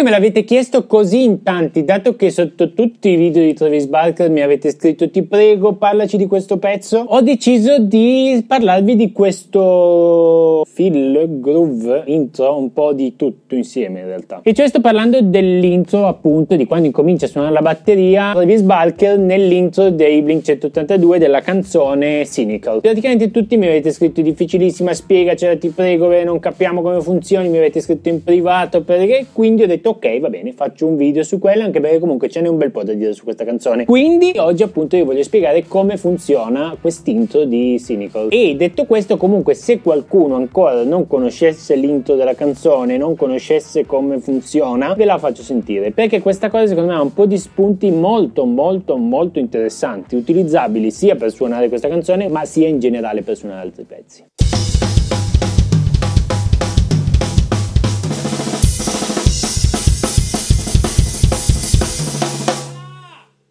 che me l'avete chiesto così in tanti, dato che sotto tutti i video di Travis Barker mi avete scritto ti prego parlaci di questo pezzo, ho deciso di parlarvi di questo fill, groove, intro, un po' di tutto insieme in realtà. E cioè sto parlando dell'intro appunto di quando incomincia a suonare la batteria Travis Barker nell'intro dei Blink 182 della canzone Cynical. Praticamente tutti mi avete scritto difficilissima, spiegacela ti prego, non capiamo come funzioni, mi avete scritto in privato perché quindi ho detto ok va bene faccio un video su quello anche perché comunque ce n'è un bel po' da dire su questa canzone. Quindi oggi appunto io voglio spiegare come funziona quest'intro di Cynical. E detto questo comunque se qualcuno ancora non conoscesse l'intro della canzone, non conoscesse come funziona, ve la faccio sentire perché questa cosa secondo me ha un po' di spunti molto molto molto interessanti, utilizzabili sia per suonare questa canzone ma sia in generale per suonare altri pezzi.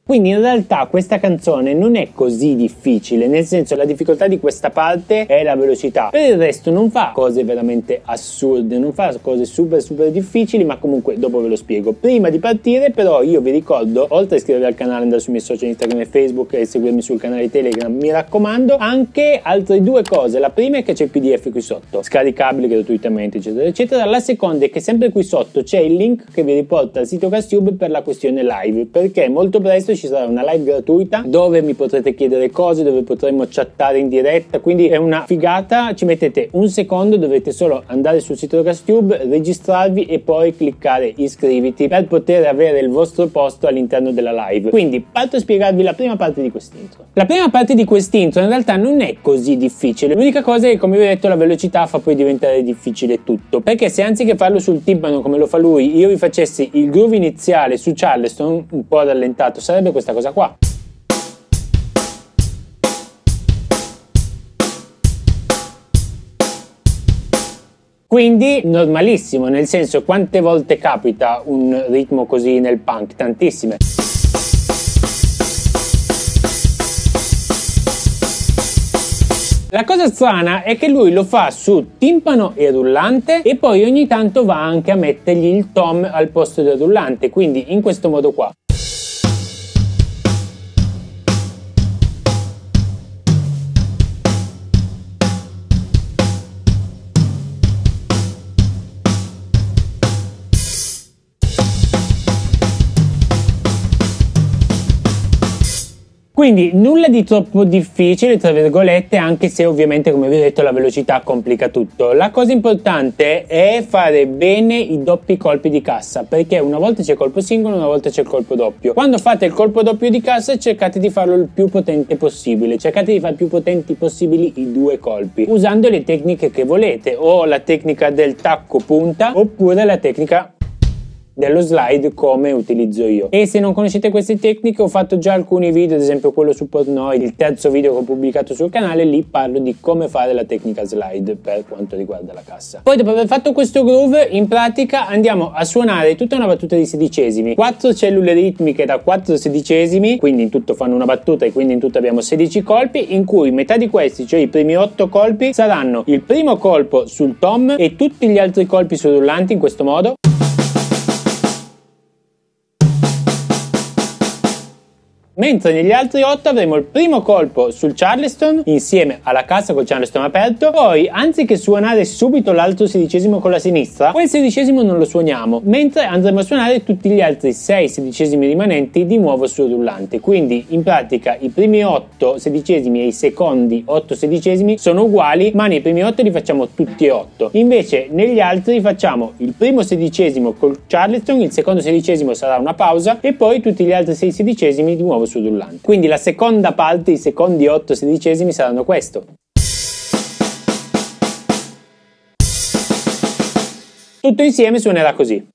Quindi in realtà questa canzone non è così difficile, nel senso la difficoltà di questa parte è la velocità. Per il resto non fa cose veramente assurde, non fa cose super super difficili, ma comunque dopo ve lo spiego. Prima di partire però io vi ricordo, oltre a iscrivervi al canale, andare sui miei social Instagram e Facebook e seguirmi sul canale Telegram, mi raccomando, anche altre due cose. La prima è che c'è il PDF qui sotto, scaricabile gratuitamente, eccetera, eccetera. La seconda è che sempre qui sotto c'è il link che vi riporta al sito Castube per la questione live, perché molto presto ci sarà una live gratuita dove mi potrete chiedere cose, dove potremo chattare in diretta, quindi è una figata, ci mettete un secondo, dovete solo andare sul sito Castube, registrarvi e poi cliccare iscriviti per poter avere il vostro posto all'interno della live. Quindi parto a spiegarvi la prima parte di quest'intro. La prima parte di quest'intro in realtà non è così difficile, l'unica cosa è che come vi ho detto la velocità fa poi diventare difficile tutto, perché se anziché farlo sul timpano come lo fa lui, io vi facessi il groove iniziale su Charleston un po' rallentato, sarebbe questa cosa qua. Quindi normalissimo, nel senso quante volte capita un ritmo così nel punk? Tantissime. La cosa strana è che lui lo fa su timpano e rullante e poi ogni tanto va anche a mettergli il tom al posto del rullante, quindi in questo modo qua. Quindi nulla di troppo difficile, tra virgolette, anche se ovviamente come vi ho detto la velocità complica tutto. La cosa importante è fare bene i doppi colpi di cassa, perché una volta c'è il colpo singolo, una volta c'è il colpo doppio. Quando fate il colpo doppio di cassa cercate di farlo il più potente possibile, cercate di fare più potenti possibili i due colpi, usando le tecniche che volete, o la tecnica del tacco punta, oppure la tecnica dello slide come utilizzo io. E se non conoscete queste tecniche ho fatto già alcuni video, ad esempio quello su Portnoy, il terzo video che ho pubblicato sul canale, lì parlo di come fare la tecnica slide per quanto riguarda la cassa. Poi dopo aver fatto questo groove, in pratica andiamo a suonare tutta una battuta di sedicesimi, quattro cellule ritmiche da quattro sedicesimi, quindi in tutto fanno una battuta e quindi in tutto abbiamo 16 colpi, in cui metà di questi, cioè i primi 8 colpi, saranno il primo colpo sul tom e tutti gli altri colpi sul rullante in questo modo. Mentre negli altri 8 avremo il primo colpo sul Charleston insieme alla cassa col Charleston aperto, poi anziché suonare subito l'altro sedicesimo con la sinistra, quel sedicesimo non lo suoniamo, mentre andremo a suonare tutti gli altri 6 sedicesimi rimanenti di nuovo sul rullante, quindi in pratica i primi 8 sedicesimi e i secondi 8 sedicesimi sono uguali, ma nei primi 8 li facciamo tutti e 8, invece negli altri facciamo il primo sedicesimo col Charleston, il secondo sedicesimo sarà una pausa e poi tutti gli altri 6 sedicesimi di nuovo sul rullante. Quindi la seconda parte, i secondi 8 sedicesimi saranno questo. Tutto insieme suonerà così.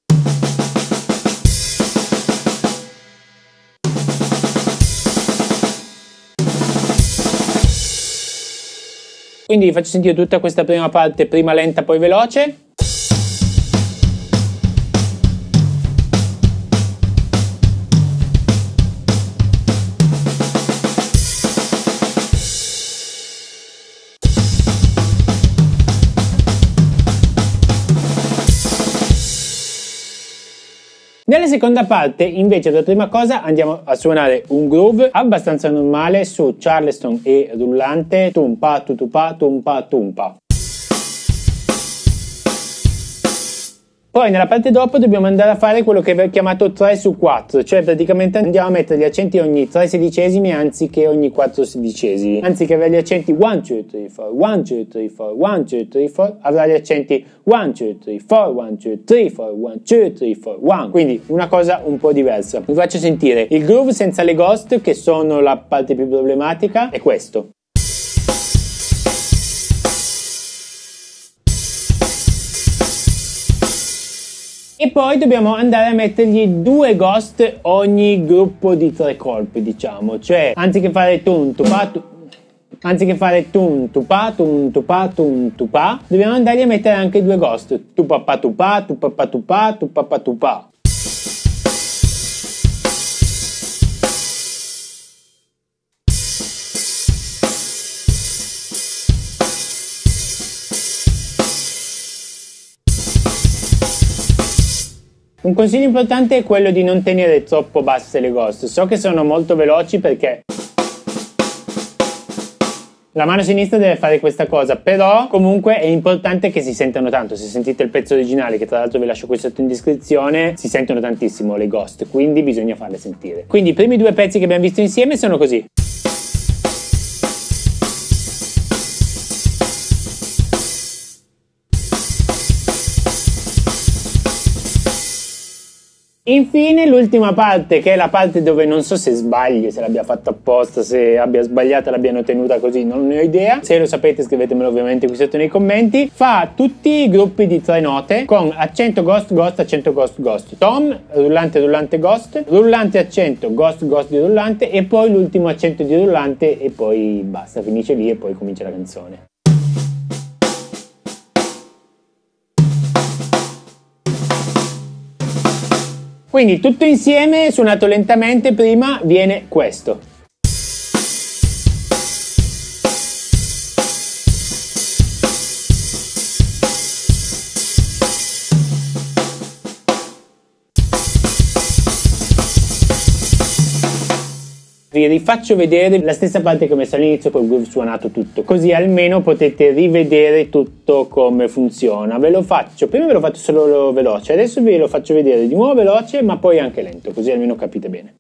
Quindi vi faccio sentire tutta questa prima parte, prima lenta poi veloce. Seconda parte, invece, per prima cosa andiamo a suonare un groove abbastanza normale su Charleston e rullante, tumpa, tutupa, tumpa, tumpa. Poi nella parte dopo dobbiamo andare a fare quello che è chiamato 3 su 4, cioè praticamente andiamo a mettere gli accenti ogni 3 sedicesimi anziché ogni 4 sedicesimi. Anziché avere gli accenti 1, 2, 3, 4, 1, 2, 3, 4, 1, 2, 3, 4, avrà gli accenti 1, 2, 3, 4, 1, 2, 3, 4, 1, 2, 3, 4, 1. Quindi una cosa un po' diversa. Vi faccio sentire il groove senza le ghost, che sono la parte più problematica, è questo. E poi dobbiamo andare a mettergli due ghost ogni gruppo di tre colpi, diciamo. Cioè, anziché fare tun, tupa, tu, anziché fare tun, tupa, tun, tupa, tun, tupa, dobbiamo andargli a mettere anche due ghost. Tupapa tupa, tupapa tupa, tupapa tupa. Un consiglio importante è quello di non tenere troppo basse le ghost. So che sono molto veloci perché la mano sinistra deve fare questa cosa, però comunque è importante che si sentano tanto. Se sentite il pezzo originale, che tra l'altro vi lascio qui sotto in descrizione, si sentono tantissimo le ghost, quindi bisogna farle sentire. Quindi i primi due pezzi che abbiamo visto insieme sono così. Infine l'ultima parte che è la parte dove non so se sbagli, se l'abbia fatta apposta, se abbia sbagliato l'abbiano tenuta così, non ne ho idea. Se lo sapete scrivetemelo ovviamente qui sotto nei commenti. Fa tutti i gruppi di tre note con accento ghost ghost accento ghost ghost. Tom, rullante rullante ghost, rullante accento ghost ghost di rullante e poi l'ultimo accento di rullante e poi basta, finisce lì e poi comincia la canzone. Quindi tutto insieme, suonato lentamente prima, viene questo. Vi rifaccio vedere la stessa parte che ho messo all'inizio col groove suonato tutto. Così almeno potete rivedere tutto come funziona. Ve lo faccio. Prima ve lo faccio solo veloce. Adesso ve lo faccio vedere di nuovo veloce ma poi anche lento così almeno capite bene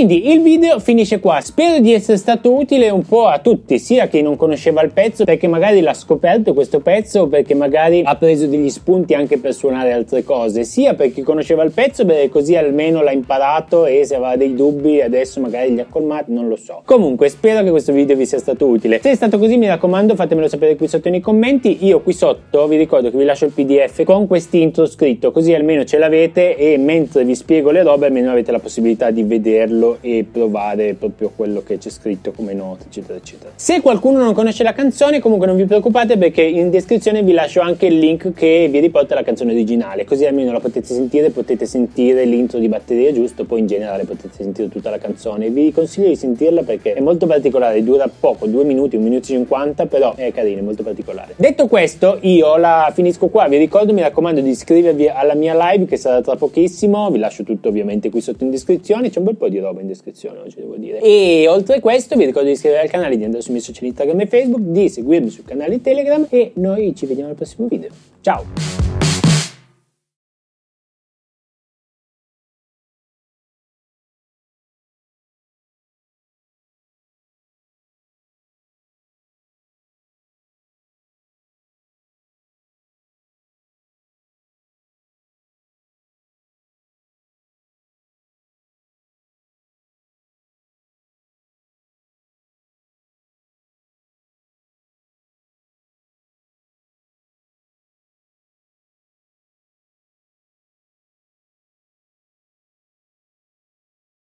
Quindi il video finisce qua, spero di essere stato utile un po' a tutti, sia chi non conosceva il pezzo perché magari l'ha scoperto questo pezzo, perché magari ha preso degli spunti anche per suonare altre cose, sia per chi conosceva il pezzo perché così almeno l'ha imparato e se aveva dei dubbi adesso magari li ha colmati, non lo so. Comunque spero che questo video vi sia stato utile, se è stato così mi raccomando fatemelo sapere qui sotto nei commenti, io qui sotto vi ricordo che vi lascio il pdf con quest'intro scritto così almeno ce l'avete e mentre vi spiego le robe almeno avete la possibilità di vederlo e provare proprio quello che c'è scritto come note, eccetera, eccetera. Se qualcuno non conosce la canzone, comunque non vi preoccupate perché in descrizione vi lascio anche il link che vi riporta alla canzone originale, così almeno la potete sentire, potete sentire l'intro di batteria giusto, poi in generale potete sentire tutta la canzone. Vi consiglio di sentirla perché è molto particolare, dura poco, due minuti, un minuto e 50, però è carino, è molto particolare. Detto questo, io la finisco qua, vi ricordo, mi raccomando di iscrivervi alla mia live che sarà tra pochissimo, vi lascio tutto ovviamente qui sotto in descrizione, c'è un bel po' di roba in descrizione oggi devo dire. E oltre a questo vi ricordo di iscrivervi al canale, di andare sui miei social Instagram e Facebook, di seguirmi sul canale Telegram e noi ci vediamo al prossimo video. Ciao!